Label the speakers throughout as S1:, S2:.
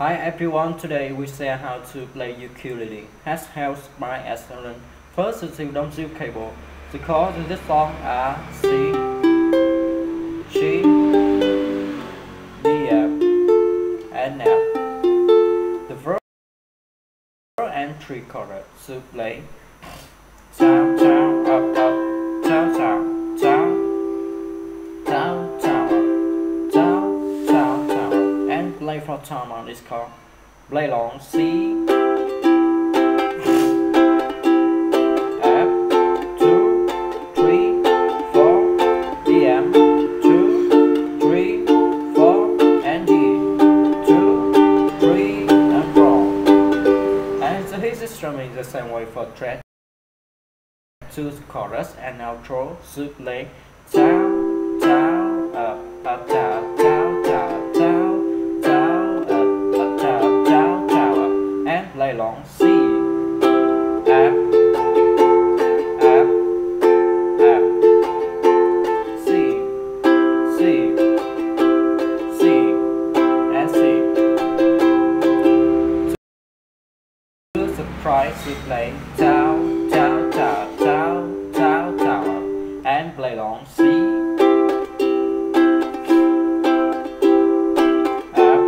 S1: Hi everyone, today we share how to play ukulele as helped by Ed Sheeran First the don't cable. The chords in this song are C, G, D, F, and F. The first and three chords to play play for time on this chord. Play long C, F, two, three, four, D, M, two, three, four, and D, two, three, and four. And the same way for track two chorus and outro should play down, surprise to play down, down, down, down, down, down, and play long C, F,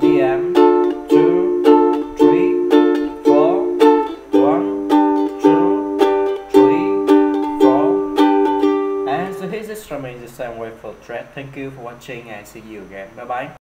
S1: D, M, two, three, four, one, two, three, four, and so his instrument the same way for thread. Thank you for watching and see you again. Bye bye.